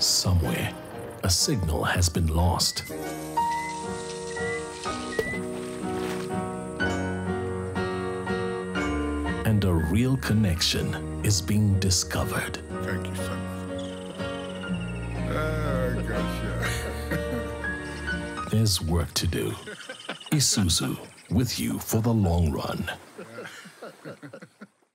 Somewhere, a signal has been lost. And a real connection is being discovered. Thank you sir. Oh. Ah, There's work to do. Isuzu, with you for the long run.